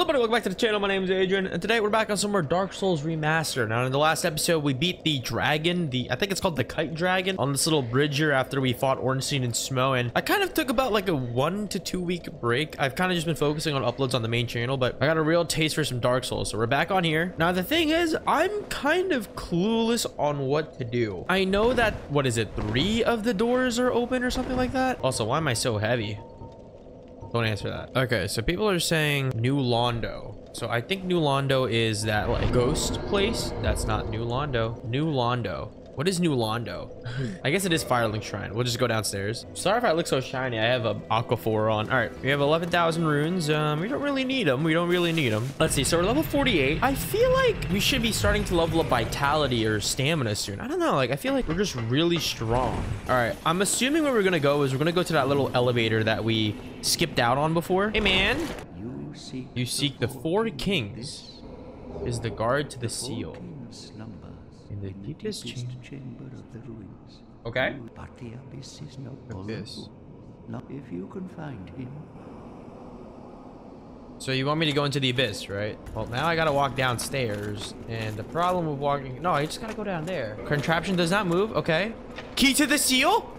Hello everybody, welcome back to the channel. My name is Adrian, and today we're back on some more Dark Souls Remastered. Now, in the last episode, we beat the dragon, the I think it's called the Kite Dragon, on this little bridge here after we fought Ornstein and Smough, and I kind of took about like a one to two week break. I've kind of just been focusing on uploads on the main channel, but I got a real taste for some Dark Souls, so we're back on here. Now, the thing is, I'm kind of clueless on what to do. I know that, what is it, three of the doors are open or something like that? Also, why am I so heavy? Don't answer that. Okay, so people are saying New Londo. So I think New Londo is that like ghost place. That's not New Londo. New Londo. What is New Londo? I guess it is Firelink Shrine. We'll just go downstairs. Sorry if I look so shiny. I have a Aquaphor on. All right, we have 11,000 runes. Um, we don't really need them. We don't really need them. Let's see. So we're level 48. I feel like we should be starting to level up Vitality or Stamina soon. I don't know. Like, I feel like we're just really strong. All right, I'm assuming where we're going to go is we're going to go to that little elevator that we skipped out on before. Hey, man. You seek, You seek the four kings. Is the guard to the seal. Slumbers In the deepest deepest chamber. chamber of the ruins. Okay. But the abyss is no Abyss. vulnerable. Not if you can find him. So you want me to go into the abyss, right? Well, now I gotta walk downstairs. And the problem with walking... No, I just gotta go down there. Contraption does not move. Okay. Key to the seal?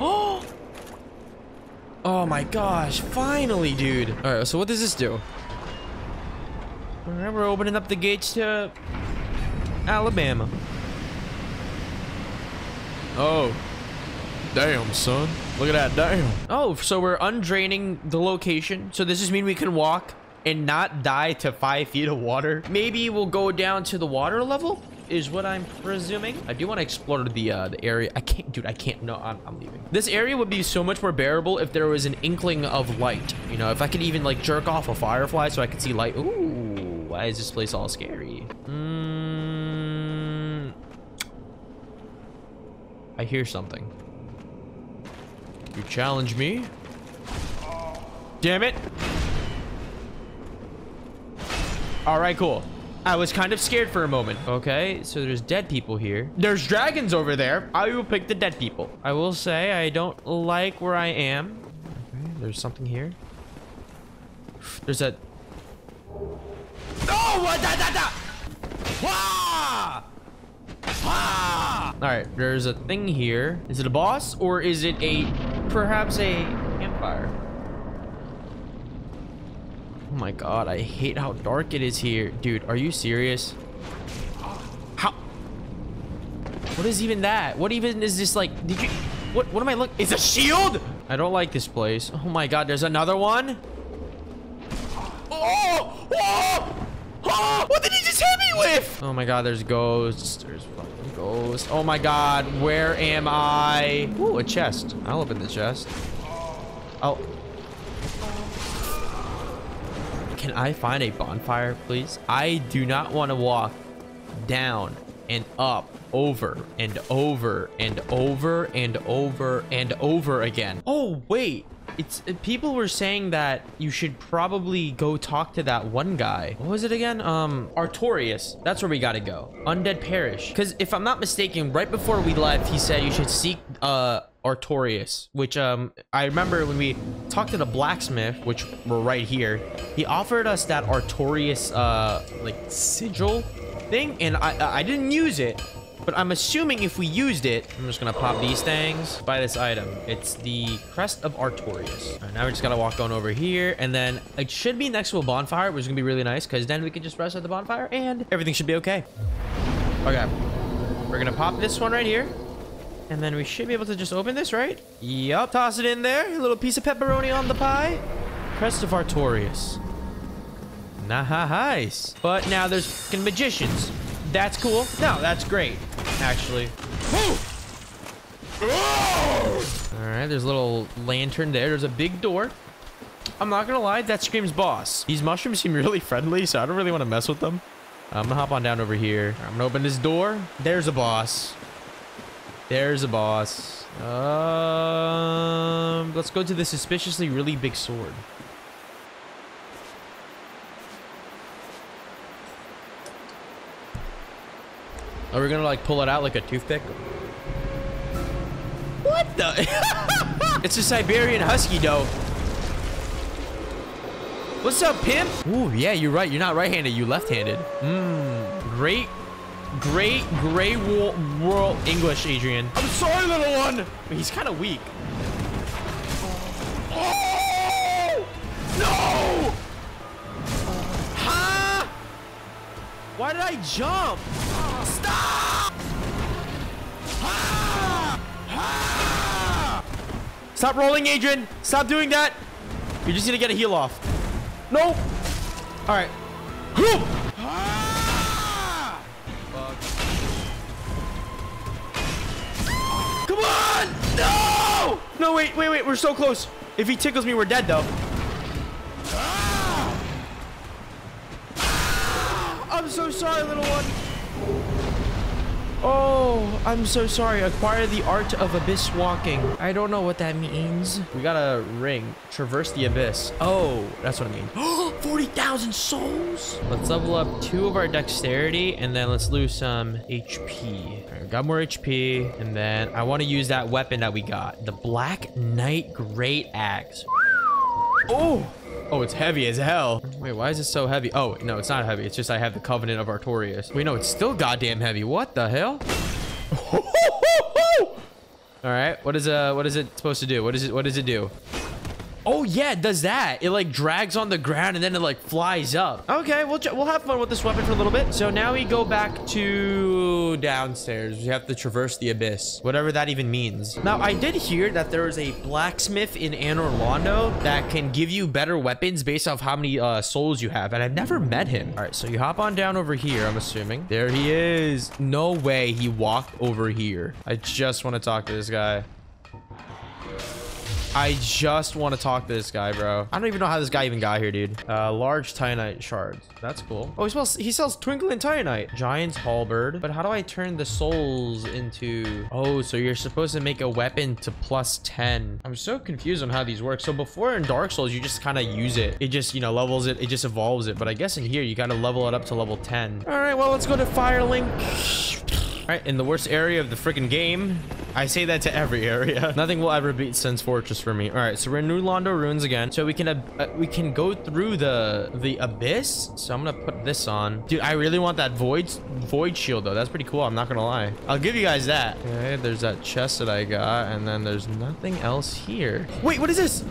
Oh! Oh my gosh. Finally, dude. All right, so what does this do? All right, we're opening up the gates to Alabama. Oh. Damn, son. Look at that. Damn. Oh, so we're undraining the location. So does this mean we can walk and not die to five feet of water? Maybe we'll go down to the water level? Is what I'm presuming. I do want to explore the uh, the area. I can't, dude. I can't. No, I'm, I'm leaving. This area would be so much more bearable if there was an inkling of light. You know, if I could even like jerk off a firefly so I could see light. Ooh, why is this place all scary? Mm, I hear something. You challenge me? Damn it. All right, cool. I was kind of scared for a moment. Okay, so there's dead people here. There's dragons over there. I will pick the dead people. I will say I don't like where I am. Okay, there's something here. There's a... Oh, what? Da, da, da. Wah! Ah! All right, there's a thing here. Is it a boss or is it a perhaps a campfire? Oh my god, I hate how dark it is here. Dude, are you serious? How? What is even that? What even is this like? Did you? What? What am I look? It's a shield. I don't like this place. Oh my god, there's another one. Oh! Oh! Oh! What did he just hit me with? Oh my god, there's ghosts. There's fucking ghosts. Oh my god, where am I? Ooh, a chest. I'll open the chest. Oh. Can I find a bonfire, please? I do not want to walk down and up over and over and over and over and over again. Oh, wait. It's uh, people were saying that you should probably go talk to that one guy. What was it again? Um, Artorias. That's where we gotta go. Undead Parish. Because if I'm not mistaken, right before we left, he said you should seek uh Artorias, which um I remember when we talked to the blacksmith, which we're right here, he offered us that Artorias uh like sigil thing, and I I didn't use it. But I'm assuming if we used it, I'm just gonna pop these things. Buy this item. It's the Crest of Artorias. Now we just gotta walk on over here, and then it should be next to a bonfire, which is gonna be really nice, because then we can just rest at the bonfire, and everything should be okay. Okay, we're gonna pop this one right here. And then we should be able to just open this, right? Yup. Toss it in there. A little piece of pepperoni on the pie. Crest of Artorias. Nice. But now there's magicians. That's cool. No, that's great, actually. All right, there's a little lantern there. There's a big door. I'm not gonna lie, that screams boss. These mushrooms seem really friendly, so I don't really want to mess with them. I'm gonna hop on down over here. I'm gonna open this door. There's a boss. There's a boss. Um, let's go to the suspiciously really big sword. Are we gonna like pull it out like a toothpick? What the? it's a Siberian Husky, though. What's up, pimp? Ooh, yeah, you're right. You're not right-handed. You left-handed. Mmm. Great, great, gray wool, world English, Adrian. I'm sorry, little one. He's kind of weak. Oh! No! Ha! Why did I jump? Stop! Rolling, Adrian. Stop doing that. You're just gonna get a heal off. Nope. All right. Come on! No! No, wait, wait, wait. We're so close. If he tickles me, we're dead, though. I'm so sorry, little one. Oh, I'm so sorry. Acquire the art of abyss walking. I don't know what that means. We got a ring. Traverse the abyss. Oh, that's what I mean. 40,000 souls. Let's level up two of our dexterity and then let's lose some HP. Right, got more HP. And then I want to use that weapon that we got. The Black Knight Great Axe. Oh! Oh, it's heavy as hell. Wait, why is it so heavy? Oh, no, it's not heavy. It's just I have the Covenant of Artorias. Wait, no, it's still goddamn heavy. What the hell? All right, what is uh, what is it supposed to do? What is it? What does it do? Oh yeah, it does that. It like drags on the ground and then it like flies up. Okay, we'll we'll have fun with this weapon for a little bit. So now we go back to downstairs. We have to traverse the abyss, whatever that even means. Now I did hear that there is a blacksmith in Anor Londo that can give you better weapons based off how many uh, souls you have, and I've never met him. All right, so you hop on down over here. I'm assuming there he is. No way he walked over here. I just want to talk to this guy. I just want to talk to this guy, bro. I don't even know how this guy even got here, dude. Uh, large Titanite shards. That's cool. Oh, he sells, he sells twinkling Titanite. Giant's halberd. But how do I turn the souls into... Oh, so you're supposed to make a weapon to plus 10. I'm so confused on how these work. So before in Dark Souls, you just kind of use it. It just, you know, levels it. It just evolves it. But I guess in here, you got to level it up to level 10. All right, well, let's go to Firelink. All right, in the worst area of the freaking game. I say that to every area. Nothing will ever beat Sen's Fortress for me. All right, so we're in New Londo Ruins again. So we can uh, uh, we can go through the the abyss. So I'm gonna put this on. Dude, I really want that void void shield though. That's pretty cool. I'm not gonna lie. I'll give you guys that. Okay, there's that chest that I got, and then there's nothing else here. Wait, what is this?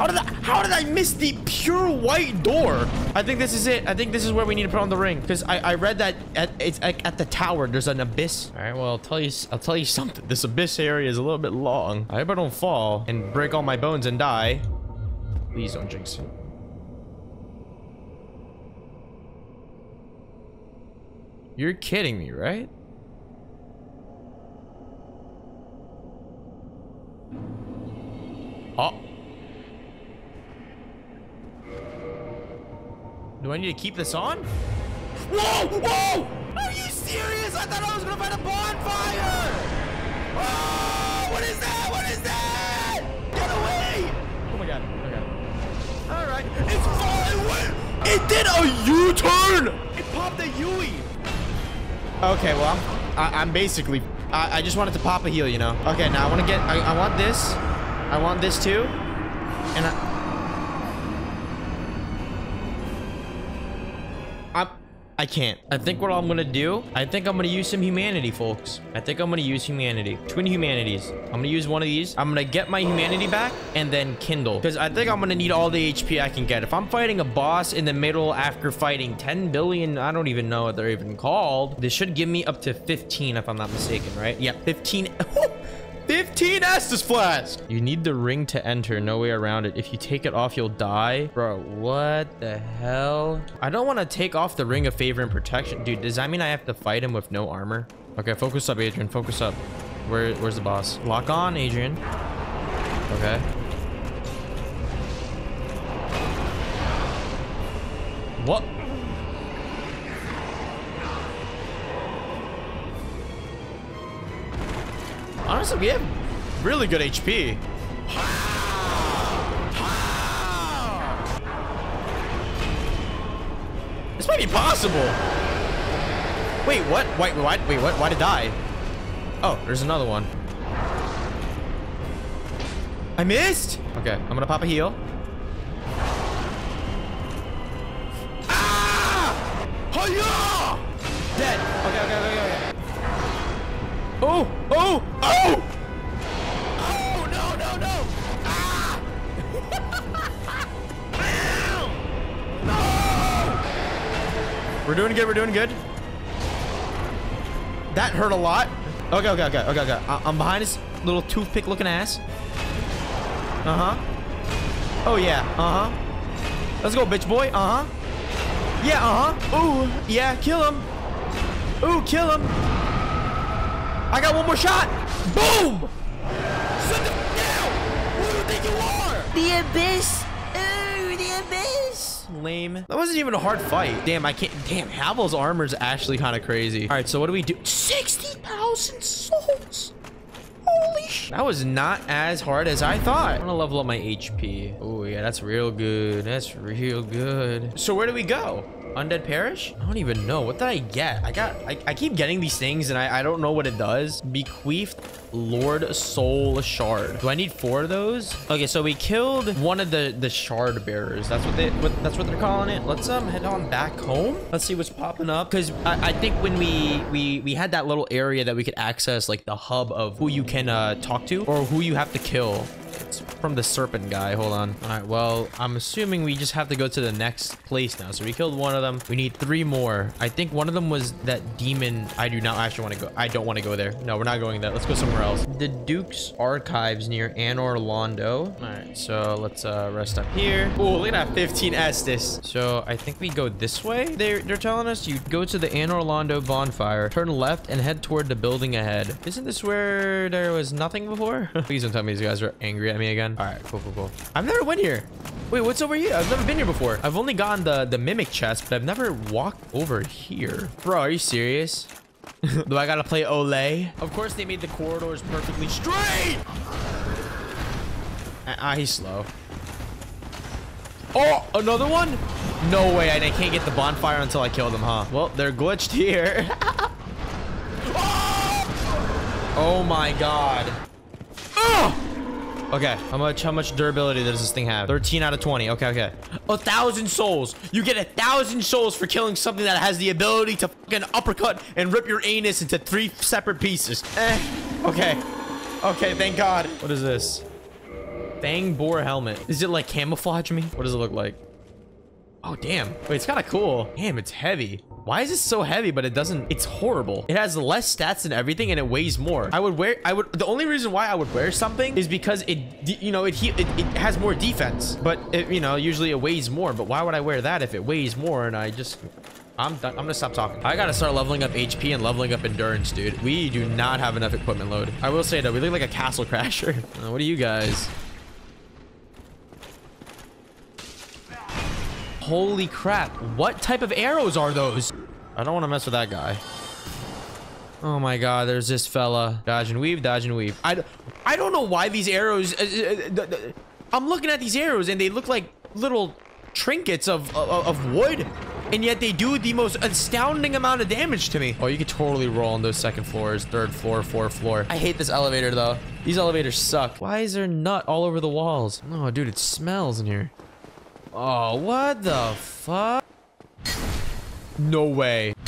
How did I, how did I miss the pure white door? I think this is it. I think this is where we need to put on the ring because I, I read that at, it's at, at the tower. There's an abyss. All right, well, I'll tell you I'll tell you something. This abyss area is a little bit long. I hope I don't fall and break all my bones and die. Please don't jinx it. You're kidding me, right? Oh. Need to keep this on? Whoa! Whoa! Are you serious? I thought I was gonna find a bonfire! Oh! What is that? What is that? Get away! Oh my god. Oh okay. Alright. It's falling! It did a U-turn! It popped a Yui! Okay, well, I'm, I, I'm basically... I, I just wanted to pop a heal, you know? Okay, now I want to get... I, I want this. I want this too. And I... I can't. I think what I'm gonna do, I think I'm gonna use some humanity, folks. I think I'm gonna use humanity. Twin humanities. I'm gonna use one of these. I'm gonna get my humanity back and then kindle. Because I think I'm gonna need all the HP I can get. If I'm fighting a boss in the middle after fighting 10 billion, I don't even know what they're even called. This should give me up to 15 if I'm not mistaken, right? Yeah, 15. 15 Estus Flask! You need the ring to enter, no way around it. If you take it off, you'll die. Bro, what the hell? I don't want to take off the ring of favor and protection. Dude, does that mean I have to fight him with no armor? Okay, focus up, Adrian. Focus up. Where, where's the boss? Lock on, Adrian. Okay. What? Honestly, we have really good HP. This might be possible. Wait, what? Wait, why? Wait, what? Why did die? Oh, there's another one. I missed. Okay, I'm gonna pop a heal. Good. We're doing good. That hurt a lot. Okay, okay, okay, okay, okay. I I'm behind this little toothpick looking ass. Uh-huh. Oh, yeah. Uh-huh. Let's go, bitch boy. Uh-huh. Yeah, uh-huh. Ooh, yeah, kill him. Ooh, kill him. I got one more shot. Boom! The down! Who do you think you are? The abyss. Ooh, the abyss. Lame. That wasn't even a hard fight. Damn, I can't. Damn, Havel's armor is actually kind of crazy. All right, so what do we do? 60,000 souls. Holy sh! That was not as hard as I thought. I'm gonna level up my HP. Oh, yeah, that's real good. That's real good. So where do we go? Undead Parish? I don't even know. What did I get? I got, I, I keep getting these things and I, I don't know what it does. Bequeathed Lord Soul Shard. Do I need four of those? Okay, so we killed one of the, the shard bearers. That's what they, what, that's what they're calling it. Let's um head on back home. Let's see what's popping up. Cause I, I think when we, we, we had that little area that we could access like the hub of who you can uh, talk to or who you have to kill. It's from the serpent guy. Hold on. All right. Well, I'm assuming we just have to go to the next place now. So we killed one of them. We need three more. I think one of them was that demon. I do not actually want to go. I don't want to go there. No, we're not going there. Let's go somewhere else. The Duke's Archives near Anor Londo. All right. So let's uh, rest up here. Oh, look at that 15 Estus. So I think we go this way. They're, they're telling us you go to the Anor Londo bonfire, turn left and head toward the building ahead. Isn't this where there was nothing before? Please don't tell me these guys are angry at me again. All right, cool, cool, cool. I've never been here. Wait, what's over here? I've never been here before. I've only gotten the, the mimic chest, but I've never walked over here. Bro, are you serious? Do I gotta play Olay? Of course they made the corridors perfectly straight. Ah, ah, he's slow. Oh, another one? No way, and I can't get the bonfire until I kill them, huh? Well, they're glitched here. oh my god. Oh! Okay, how much how much durability does this thing have? 13 out of 20. Okay, okay. A thousand souls. You get a thousand souls for killing something that has the ability to fucking uppercut and rip your anus into three separate pieces. Eh. Okay. Okay, thank God. What is this? Fang boar helmet. Is it like camouflage me? What does it look like? Oh, damn. Wait, it's kind of cool. Damn, it's heavy. Why is this so heavy, but it doesn't... It's horrible. It has less stats and everything, and it weighs more. I would wear... I would... The only reason why I would wear something is because it... You know, it, it, it has more defense. But, it, you know, usually it weighs more. But why would I wear that if it weighs more and I just... I'm done. I'm gonna stop talking. I gotta start leveling up HP and leveling up endurance, dude. We do not have enough equipment load. I will say, though, we look like a castle crasher. Uh, what are you guys... Holy crap. What type of arrows are those? I don't want to mess with that guy. Oh my god, there's this fella. Dodge and weave, dodge and weave. I, I don't know why these arrows... Uh, uh, uh, I'm looking at these arrows and they look like little trinkets of, of, of wood. And yet they do the most astounding amount of damage to me. Oh, you could totally roll on those second floors, third floor, fourth floor. I hate this elevator though. These elevators suck. Why is there nut all over the walls? Oh, dude, it smells in here. Oh, what the fuck? No way.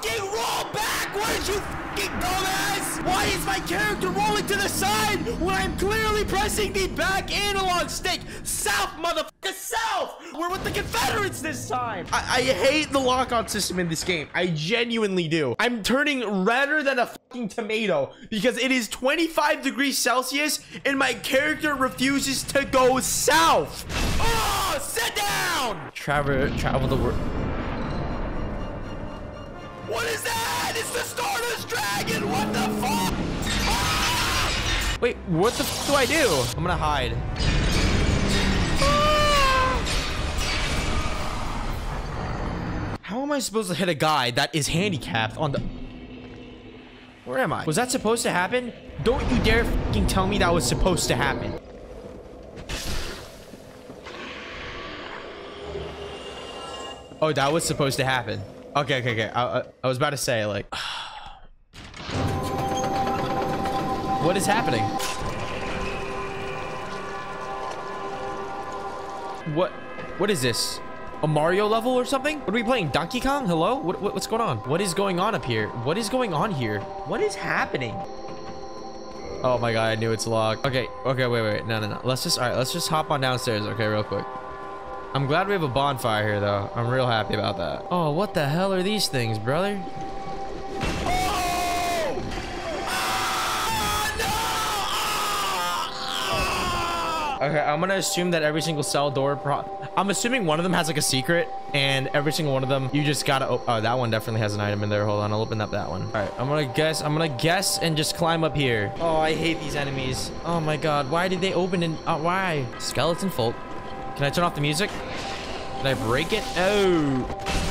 Get roll backwards, you fucking dumbass! Why is my character rolling to the side when I'm clearly pressing the back analog stick? South, motherfucker, south! We're with the Confederates this time! I, I hate the lock-on system in this game. I genuinely do. I'm turning redder than a fucking tomato because it is 25 degrees Celsius and my character refuses to go south. Oh, sit down! Travel, travel the world. What is that? It's the Stardust Dragon! What the fuck? Ah! Wait, what the f do I do? I'm gonna hide. Am I supposed to hit a guy that is handicapped on the... Where am I? Was that supposed to happen? Don't you dare fucking tell me that was supposed to happen. Oh, that was supposed to happen. Okay, okay, okay. I, I, I was about to say, like... what is happening? What? What is this? A Mario level or something? What are we playing? Donkey Kong? Hello? What, what, what's going on? What is going on up here? What is going on here? What is happening? Oh my god, I knew it's locked. Okay, okay, wait, wait, no, no, no. Let's just, all right, let's just hop on downstairs, okay, real quick. I'm glad we have a bonfire here, though. I'm real happy about that. Oh, what the hell are these things, brother? Okay, I'm gonna assume that every single cell door pro- I'm assuming one of them has like a secret and every single one of them you just gotta oh, oh that one definitely has an item in there. Hold on I'll open up that one. All right I'm gonna guess I'm gonna guess and just climb up here. Oh I hate these enemies. Oh my god why did they open and uh, why? Skeleton folk. Can I turn off the music? Can I break it? Oh